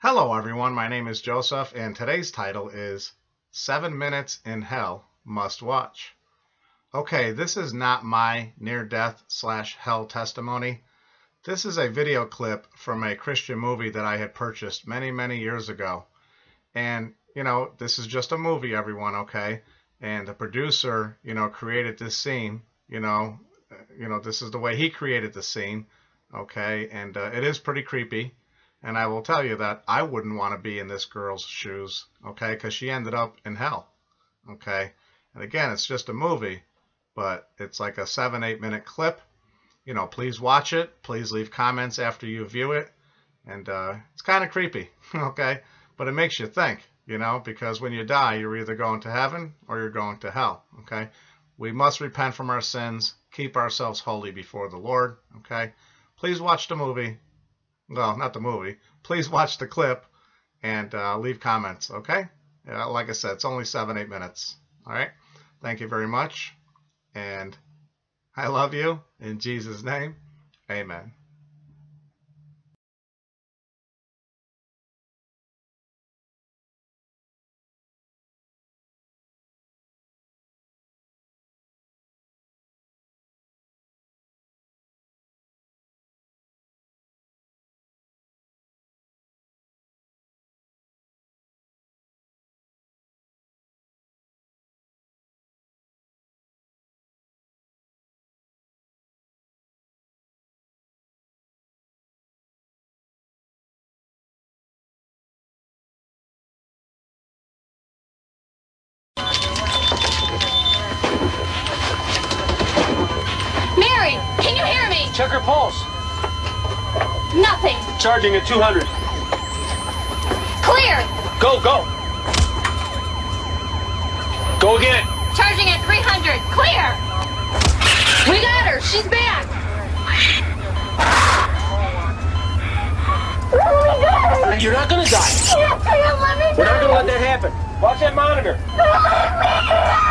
Hello, everyone. My name is Joseph, and today's title is Seven Minutes in Hell Must Watch. Okay, this is not my near death slash hell testimony. This is a video clip from a Christian movie that I had purchased many, many years ago. And, you know, this is just a movie, everyone, okay? And the producer, you know, created this scene, you know, you know, this is the way he created the scene, okay? And uh, it is pretty creepy and I will tell you that I wouldn't want to be in this girl's shoes, okay? Because she ended up in hell, okay? And again, it's just a movie, but it's like a seven, eight minute clip. You know, please watch it. Please leave comments after you view it. And uh, it's kind of creepy, okay? But it makes you think, you know, because when you die, you're either going to heaven or you're going to hell, okay? We must repent from our sins, keep ourselves holy before the Lord, okay? Please watch the movie well, not the movie, please watch the clip and uh, leave comments, okay? Uh, like I said, it's only seven, eight minutes. All right? Thank you very much. And I love you. In Jesus' name, amen. Charging at 200. Clear. Go, go. Go again. Charging at 300. Clear. We got her. She's back. Oh my God. You're not gonna die. Yes, I love. We're not gonna let that happen. Watch that monitor. Oh,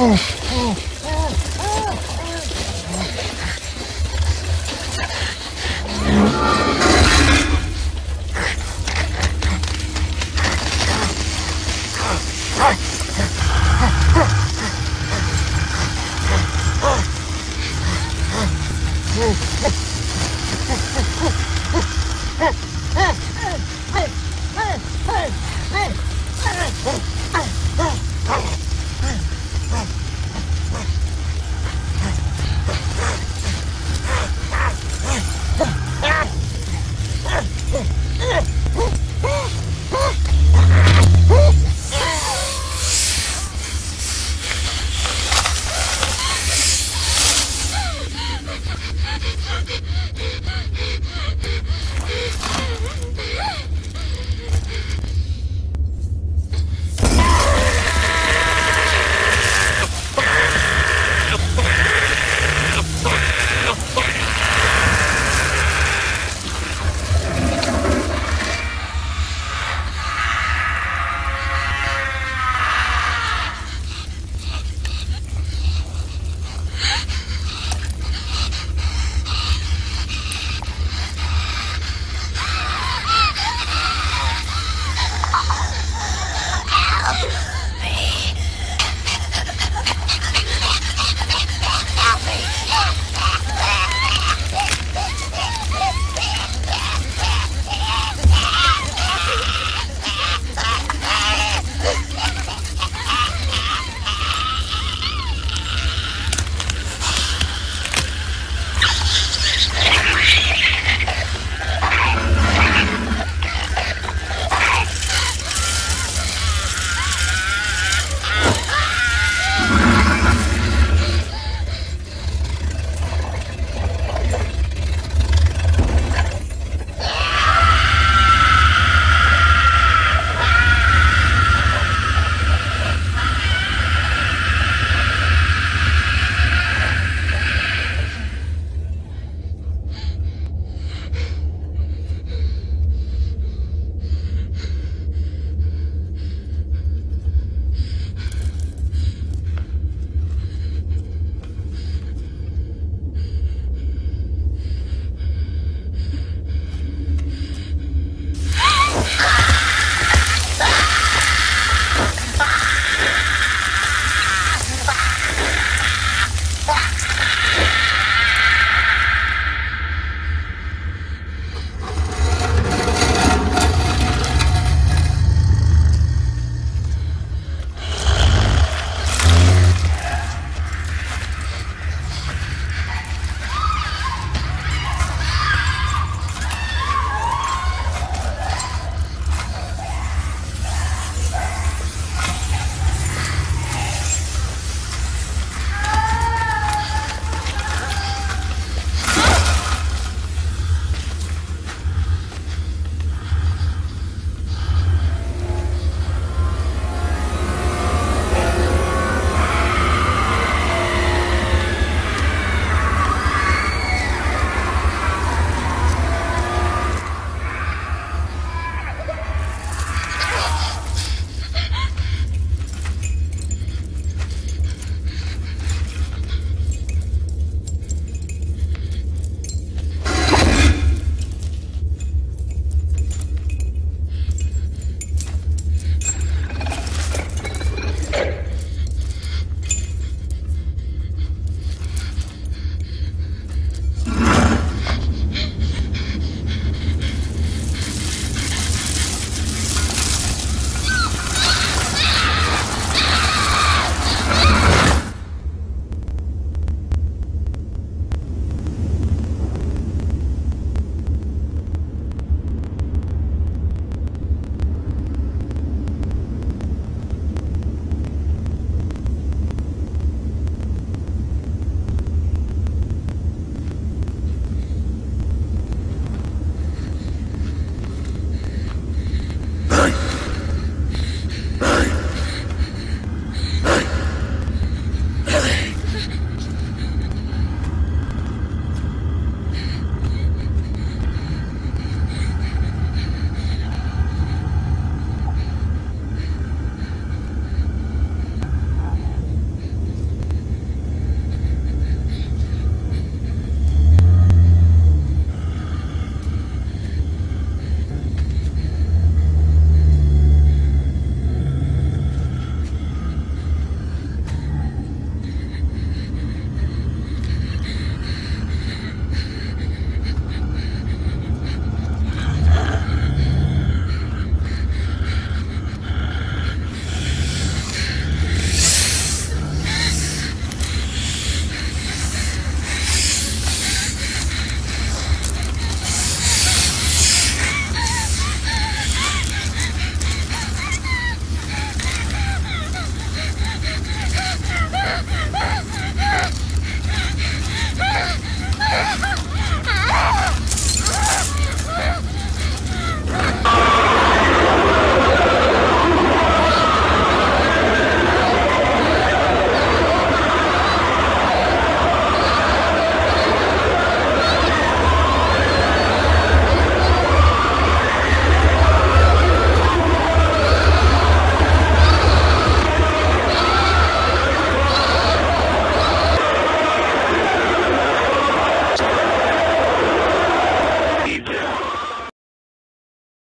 Oh. Ah!